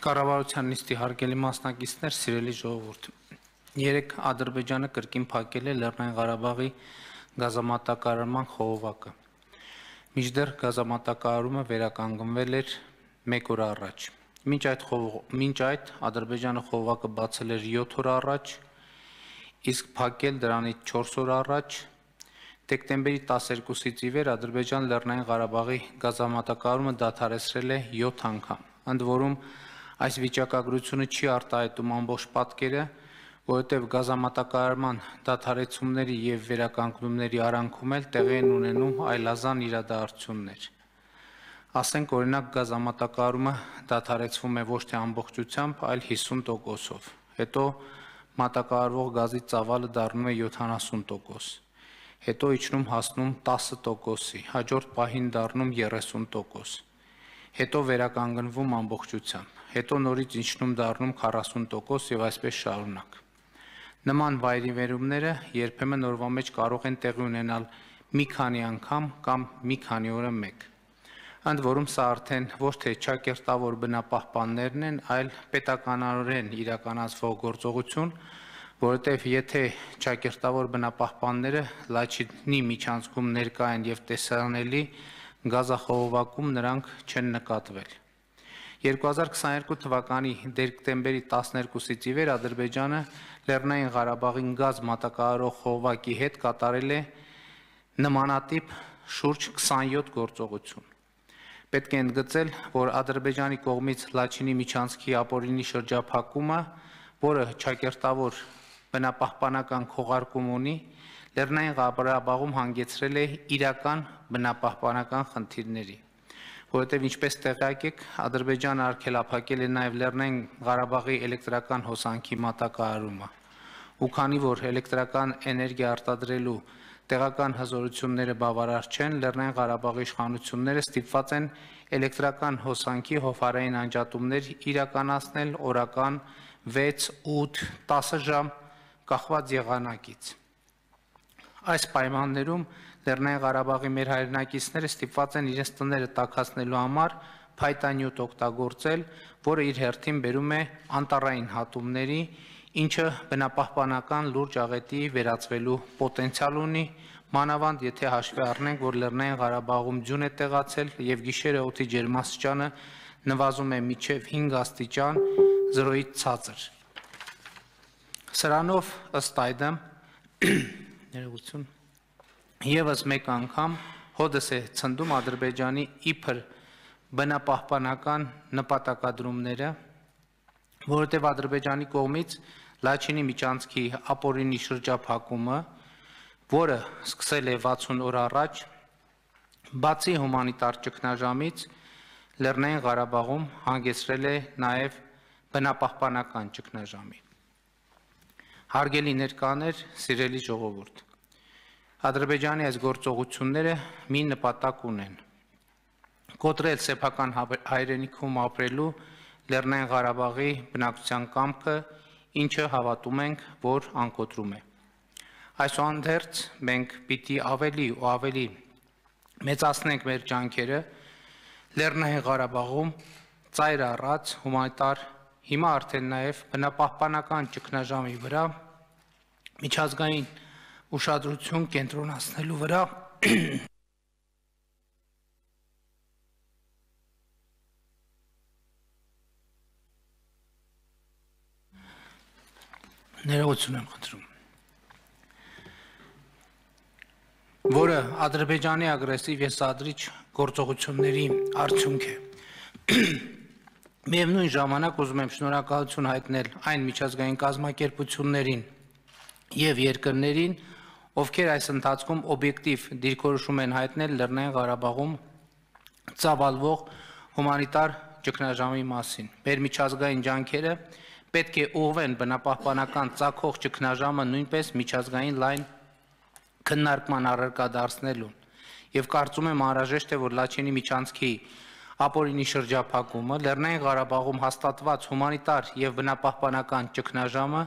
Կառավարության նիստի հարգելի մասնակիցներ, սիրելի ժողովուրդ։ Երեք Ադրբեջանը կրկին փակել է Լեռնային Ղարաբաղի գազամատակարարման խողովակը։ Միջդեռ գազամատակարարումը վերականգնվել էր 1 օր առաջ։ Մինչ այդ խով... մինչ այդ Ադրբեջանը խողովակը բացել էր 7 օր առաջ, իսկ փակել դրանից 4 օր առաջ Դեկտեմբերի 12-ից ի վեր Ադրբեջան Լեռնային Ղարաբաղի գազամատակարարումը դադարեցրել է 7 անգամ։ Ընդ որում Այս վիճակագրությունը չի արտահայտում ամբողջ պատկերը, որովհետև գազամատակարարման դադարեցումների եւ վերականգնումների արանքում էլ տեղի են ունենում այլազան իրադարձություններ։ Ասենք օրինակ գազամատակարարումը դադարեցվում է ոչ թե ամբողջությամբ, այլ 50%-ով։ Հետո մատակարարվող գազի ծավալը դառնում է 70%։ Հետո իջնում հասնում 10%-ի, հաջորդ պահին դառնում 30% հետո վերականգնվում ամբողջությամբ, հետո նորից իջնում դառնում 40% եւ այսպես շարունակ։ Նման վայրիվերումները երբեմն օրվա մեջ կարող են տեղի ունենալ մի քանի անգամ կամ մի քանի օրը մեկ։ Ընդ որում սա արդեն ոչ թե ճակերտավոր բնապահպաններն են, այլ պետականորեն իրականացվող գործողություն, որովհետև եթե ճակերտավոր բնապահպանները Լաչինի միջանցքում ներկա են եւ տեսանելի, գազախողովակում նրանք չեն նկատվել։ 2022 թվականի դեկտեմբերի 12-ից ի վեր Ադրբեջանը Լեռնային Ղարաբաղին գազ մատակարարող խողովակի հետ կատարել է նմանատիպ շուրջ 27 գործողություն։ Պետք է ընդգծել, որ Ադրբեջանի կողմից Լաչինի միջանցքի ապօրինի շրջափակումը, որը ճակերտավոր բնապահպանական քողարկում ունի, Լեռնային Ղարաբաղում հանգեցրել է իրական բնապահպանական խնդիրների, որովհետև ինչպես տեղյակ եք, Ադրբեջանը արգելափակել է նաև Լեռնային Ղարաբաղի էլեկտրական հոսանքի մատակարարումը։ Ու քանի որ էլեկտրական էներգիա արտադրելու տեղական հզորությունները բավարար չեն, Լեռնային Ղարաբաղի իշխանությունները ստիպված են էլեկտրական հոսանքի հովհարային անջատումներ իրականացնել օրական 6, 8, 10 ժամ կախված եղանակից։ Այս պայմաններում Լեռնային Ղարաբաղի մեր հայրենակիցները ստիպված են իրենց տները տաքացնելու համար փայտանյութ օգտագործել, որը իր հերթին բերում է անտառային հատումների, ինչը բնապահպանական լուրջ աղետի վերածվելու պոտենցիալ ունի, մանավանդ եթե հաշվի առնենք, որ Լեռնային Ղարաբաղում ջուն է տեղացել եւ գիշերը օդի ջերմաստիճանը նվազում է միջև 5 աստիճան 0-ից ցածր։ Սրանով ըստ այդմ ներողություն եւս մեկ անգամ հոդս է ցնդում Ադրբեջանի իբր բնապահպանական նպատակադրումները, որովհետև Ադրբեջանի կողմից Լաչինի միջանցքի ապօրինի շրջափակումը, որը սկսել է 60 օր առաջ, բացի հումանիտար ճգնաժամից, Լեռնային Ղարաբաղում հանգեցրել է նաև բնապահպանական ճգնաժամի։ Հարգելի ներկաներ, սիրելի ժողովուրդ։ Ադրբեջանի այս գործողությունները մի նպատակ ունեն. կոտրել սեփական հայրենիքում ապրելու Լեռնային Ղարաբաղի բնակչության կամքը, ինչը հավատում ենք, որ անկոտրում է։ Այսուհանդերձ մենք պիտի ավելի ու ավելի մեծացնենք մեր ջանքերը Լեռնային Ղարաբաղում ծայր առած հումանիտար հիմա արդեն նաև բնապահպանական ճգնաժամի վրա միջազգային ուշադրություն կենտրոնացնելու վրա ներողություն եմ խնդրում որը Ադրբեջանի ագրեսիվ եսադրիչ գործողությունների արդյունք է Միևնույն ժամանակ ուզում եմ շնորհակալություն հայտնել այն միջազգային կազմակերպություններին եւ երկրներին, ովքեր այս ընթացքում օբյեկտիվ դիրքորոշում են հայտնել Լեռնային Ղարաբաղում ծավալվող հումանիտար ճգնաժամի մասին։ Մեր միջազգային ջանքերը պետք է ուղղվեն բնապահպանական ցակող ճգնաժամը նույնպես միջազգային լայն քննարկման առարկա դարձնելուն։ Եվ կարծում եմ անհրաժեշտ է, որ Լաչինի միջանցքի ապօրինի շրջափակումը, Լեռնային Ղարաբաղում հաստատված հումանիտար եւ բնապահպանական ճգնաժամը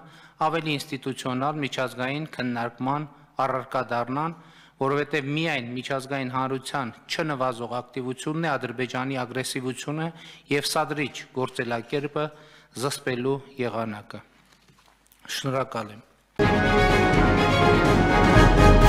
ավելի ինստիտուցիոնալ միջազգային քննարկման առարկա դառնան, որովհետև միայն միջազգային հանրության չնվազող ակտիվությունն է Ադրբեջանի ագրեսիվությունը եւ սադրիչ գործելակերպը զսպելու եղանակը։ Շնորհակալ եմ։ Thank you.